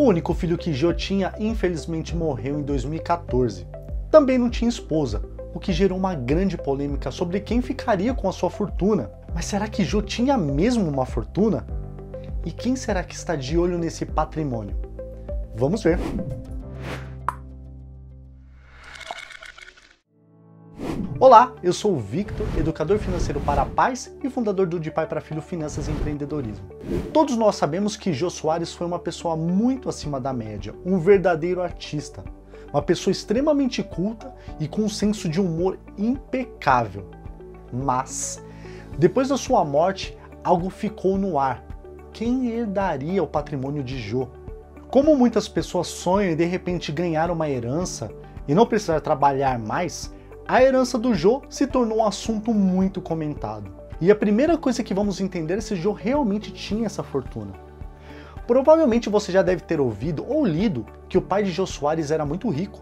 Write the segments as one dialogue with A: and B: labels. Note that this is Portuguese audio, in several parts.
A: O único filho que Jô tinha, infelizmente, morreu em 2014. Também não tinha esposa, o que gerou uma grande polêmica sobre quem ficaria com a sua fortuna. Mas será que Jô tinha mesmo uma fortuna? E quem será que está de olho nesse patrimônio? Vamos ver. Olá, eu sou o Victor, educador financeiro para pais e fundador do De Pai para Filho Finanças e Empreendedorismo. Todos nós sabemos que Jô Soares foi uma pessoa muito acima da média, um verdadeiro artista, uma pessoa extremamente culta e com um senso de humor impecável. Mas, depois da sua morte, algo ficou no ar. Quem herdaria o patrimônio de Jô? Como muitas pessoas sonham em de repente ganhar uma herança e não precisar trabalhar mais, a herança do Jô se tornou um assunto muito comentado. E a primeira coisa que vamos entender é se Jô realmente tinha essa fortuna. Provavelmente você já deve ter ouvido ou lido que o pai de Jô Soares era muito rico,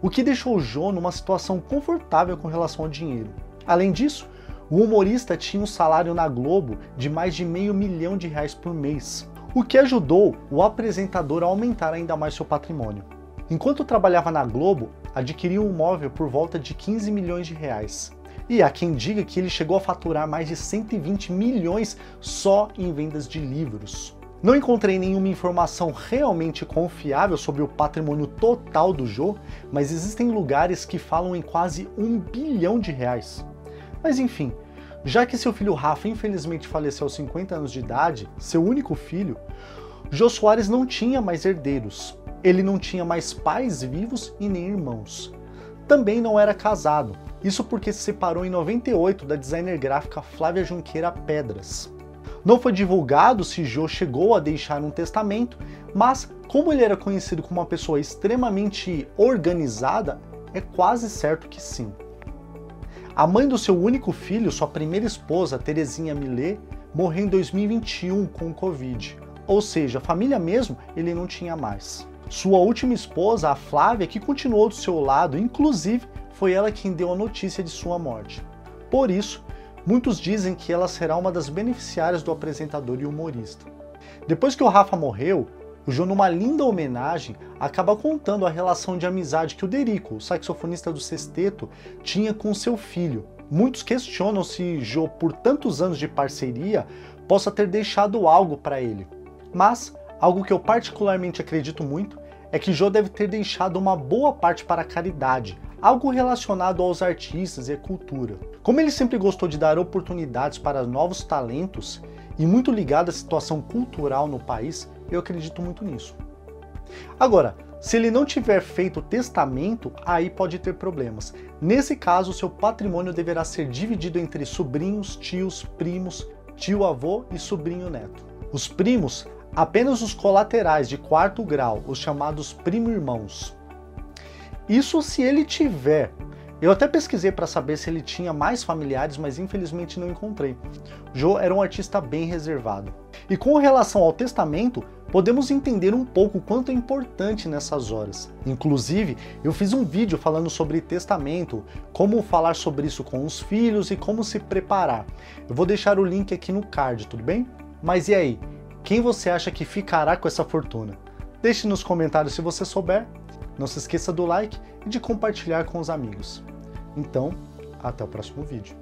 A: o que deixou Jô numa situação confortável com relação ao dinheiro. Além disso, o humorista tinha um salário na Globo de mais de meio milhão de reais por mês, o que ajudou o apresentador a aumentar ainda mais seu patrimônio. Enquanto trabalhava na Globo, adquiriu um móvel por volta de 15 milhões de reais. E há quem diga que ele chegou a faturar mais de 120 milhões só em vendas de livros. Não encontrei nenhuma informação realmente confiável sobre o patrimônio total do Jô, mas existem lugares que falam em quase um bilhão de reais. Mas enfim, já que seu filho Rafa infelizmente faleceu aos 50 anos de idade, seu único filho, Jô Soares não tinha mais herdeiros, ele não tinha mais pais vivos e nem irmãos. Também não era casado, isso porque se separou em 98 da designer gráfica Flávia Junqueira Pedras. Não foi divulgado se Jô chegou a deixar um testamento, mas como ele era conhecido como uma pessoa extremamente organizada, é quase certo que sim. A mãe do seu único filho, sua primeira esposa, Terezinha Millet, morreu em 2021 com Covid. Ou seja, família mesmo ele não tinha mais. Sua última esposa, a Flávia, que continuou do seu lado, inclusive foi ela quem deu a notícia de sua morte. Por isso, muitos dizem que ela será uma das beneficiárias do apresentador e humorista. Depois que o Rafa morreu, o Jô, numa linda homenagem, acaba contando a relação de amizade que o Derico, o saxofonista do sexteto, tinha com seu filho. Muitos questionam se Jô, por tantos anos de parceria, possa ter deixado algo para ele. Mas Algo que eu particularmente acredito muito é que Joe deve ter deixado uma boa parte para a caridade, algo relacionado aos artistas e à cultura. Como ele sempre gostou de dar oportunidades para novos talentos e muito ligado à situação cultural no país, eu acredito muito nisso. Agora, se ele não tiver feito testamento, aí pode ter problemas. Nesse caso, seu patrimônio deverá ser dividido entre sobrinhos, tios, primos, tio-avô e sobrinho-neto. Os primos apenas os colaterais de quarto grau, os chamados primo-irmãos. Isso se ele tiver. Eu até pesquisei para saber se ele tinha mais familiares, mas infelizmente não encontrei. Joe era um artista bem reservado. E com relação ao testamento, podemos entender um pouco quanto é importante nessas horas. Inclusive, eu fiz um vídeo falando sobre testamento, como falar sobre isso com os filhos e como se preparar. Eu vou deixar o link aqui no card, tudo bem? Mas e aí? Quem você acha que ficará com essa fortuna? Deixe nos comentários se você souber. Não se esqueça do like e de compartilhar com os amigos. Então, até o próximo vídeo.